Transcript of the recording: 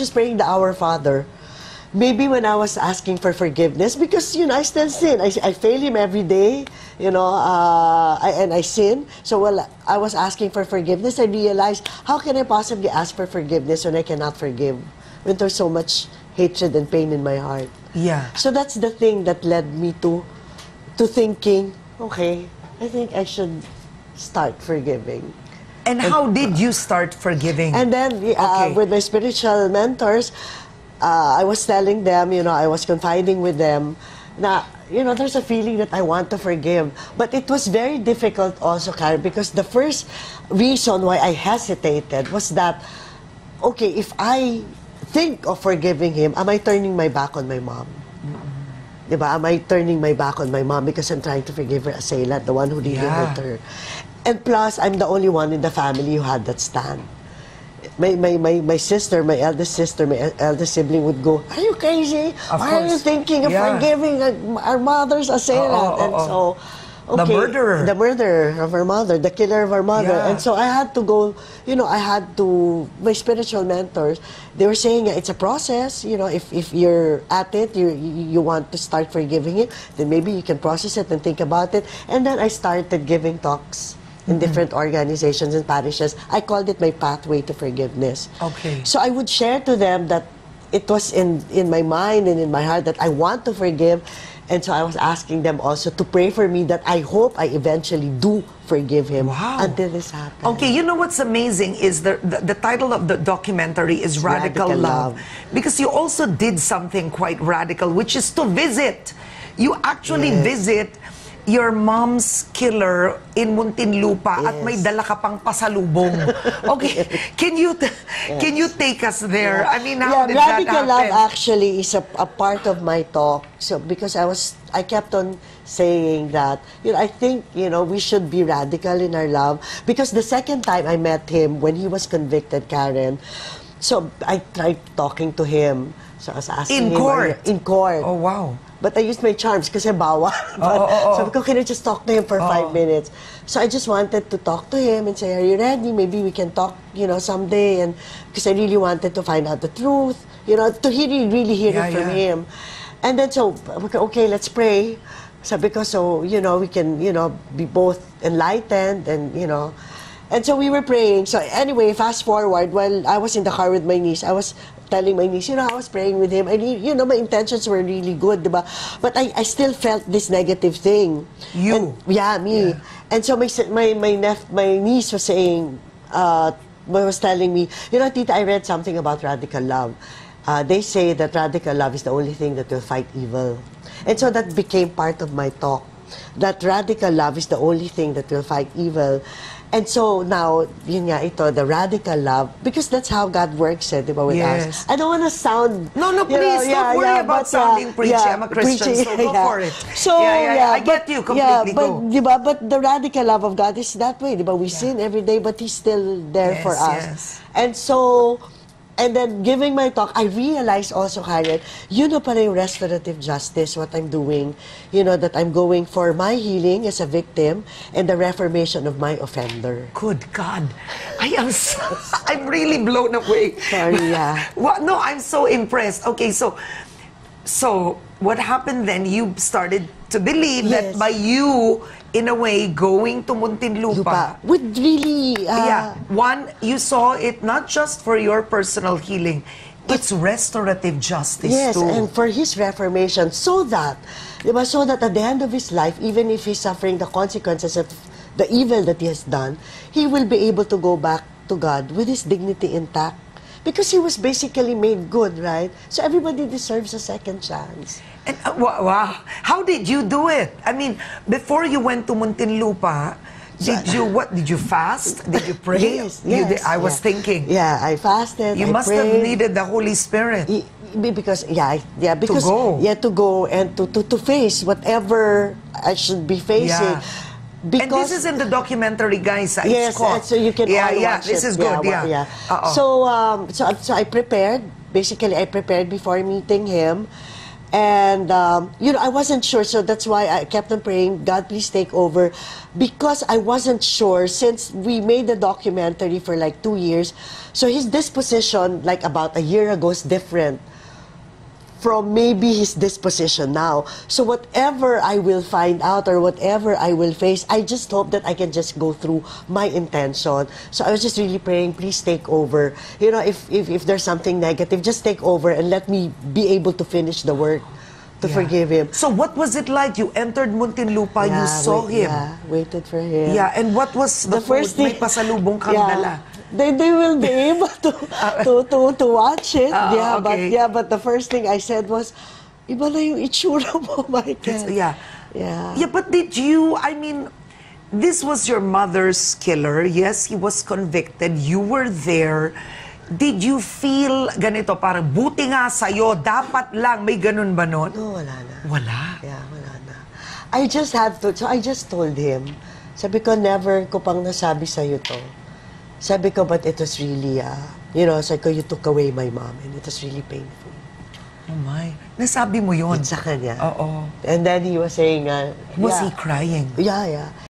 just praying the Our Father, maybe when I was asking for forgiveness, because you know I still sin, I, I fail Him every day, you know, uh, I, and I sin. So while I was asking for forgiveness, I realized how can I possibly ask for forgiveness when I cannot forgive, when there's so much hatred and pain in my heart. Yeah. So that's the thing that led me to, to thinking, okay, I think I should start forgiving. And how did you start forgiving? And then uh, Okay. with my spiritual mentors, uh, I was telling them, you know, I was confiding with them Now, you know, there's a feeling that I want to forgive. But it was very difficult also, Karen, because the first reason why I hesitated was that, okay, if I think of forgiving him, am I turning my back on my mom? Diba? Am I turning my back on my mom because I'm trying to forgive her assailant, the one who really Yeah. hurt her? And plus, I'm the only one in the family who had that stand. My, my, my, my sister, my eldest sister, my eldest sibling would go, Are you crazy? Of Why are you thinking of Yeah. forgiving our mother's assailant? Oo, oo, and oo. so, The murderer. The murderer of our mother, the killer of our mother. Yeah. And so I had to go, you know, I had to, my spiritual mentors, they were saying it's a process, you know, if, if you're at it, you, you you want to start forgiving it, then maybe you can process it and think about it. And then I started giving talks in Mm-hmm. different organizations and parishes. I called it my pathway to forgiveness. Okay. So I would share to them that it was in, in my mind and in my heart that I want to forgive. And so I was asking them also to pray for me that I hope I eventually do forgive him Wow. until this happens. Okay, you know what's amazing is the, the, the title of the documentary is Radical, Radical Love. Love. Because you also did something quite radical, which is to visit. You actually Yes. visit your mom's killer in Muntinlupa at may dala ka pang pasalubong. Okay, can you can you take us there? I mean, how yeah, did that radical happen? love actually is a, a part of my talk. So because I was, I kept on saying that, you know, I think you know we should be radical in our love because the second time I met him when he was convicted, Karen. So I tried talking to him. So I was asking In him, court? in court. Oh, wow. But I used my charms kasi bawal. But oo, oo. sabi ko, can I just talk to him for five Oo. minutes? So I just wanted to talk to him and say, are you ready? Maybe we can talk, you know, someday. And because I really wanted to find out the truth, you know, to hear, really hear Yeah, it from yeah. him. And then so, okay, okay, let's pray. Sabi ko, so, you know, we can, you know, be both enlightened and, you know, and so we were praying. So anyway, fast forward, while I was in the car with my niece, I was telling my niece, you know, I was praying with him. And, you know, my intentions were really good, diba? But I, I still felt this negative thing. You? And- yeah, me. And so my my my, nep- my niece was saying, uh, was telling me, you know, Tita, I read something about radical love. Uh, they say that radical love is the only thing that will fight evil. And so that became part of my talk. That radical love is the only thing that will fight evil. And so now, yun nga ito, the radical love, because that's how God works, eh, di ba, with Yes. us. I don't want to sound... No, no, you know, please, don't worry about but, uh, sounding preachy. yeah, I'm a Christian, so go for it. So, Yeah, yeah, yeah. I but- get you completely, Yeah, but, go. di ba, but the radical love of God is that way, di ba? We sin every day, but He's still there Yes, for us. yes. And so, and then giving my talk, I realized also, Karen, yun na pala yung restorative justice, what I'm doing. You know, that I'm going for my healing as a victim and the reformation of my offender. Good God. I am so, I'm really blown away. Sorry, yeah. What? No, I'm so impressed. Okay, so so what happened then? You started to believe that Yes. by you, in a way, going to Muntinlupa. Lupa. Would really... uh, yeah. One, you saw it not just for your personal healing, it's restorative justice Yes, too. and for his reformation, so that, di ba, so that at the end of his life, even if he's suffering the consequences of the evil that he has done, he will be able to go back to God with his dignity intact. Because he was basically made good, right? So everybody deserves a second chance. And, uh, wow, how did you do it? I mean, before you went to Muntinlupa, did you what? Did you fast? Did you pray? Yes, You yes. did- I was yeah. thinking. Yeah, I fasted. You I must have prayed. needed the Holy Spirit. Y- because yeah I- yeah because go. yeah to go and to, to to face whatever I should be facing Yeah. Because and this is in the documentary, guys. ah, Yes, and so you can yeah, all yeah. watch This it. is good. Yeah. Uh-oh. So um, so so I prepared. Basically, I prepared before meeting him, And, um, you know, I wasn't sure, so that's why I kept on praying, God, please take over. Because I wasn't sure, since we made the documentary for like two years, so his disposition, like about a year ago, is different from maybe his disposition now. So whatever I will find out or whatever I will face, I just hope that I can just go through my intention. So I was just really praying, please take over. You know, if, if, if there's something negative, just take over and let me be able to finish the work, to Yeah. forgive him. So what was it like? You entered Muntinlupa, you Yeah, saw wait- him. Yeah, waited for him. Yeah, and what was the, the first thing May pasalubong kang yeah, dala. They, they will be able to, to, to, to watch it. Ah, yeah, but okay. yeah, but the first thing I said was, iba na yung itsura mo, Michael. Yeah. Yeah. Yeah, but did you, I mean, this was your mother's killer. Yes, he was convicted. You were there. Did you feel ganito, parang buti nga sa'yo, dapat lang, may ganun ba nun? No, wala na. Wala. Yeah, wala na. I just had to, so I just told him, sabi ko, never ko pang nasabi sa'yo to. Sabi ko, but it was really, uh, you know, sabi ko, you took away my mom and it was really painful. Oh my. Nasabi mo yun. Sa kanya. Oo. And then he was saying, uh, Was yeah, he crying? Yeah, yeah.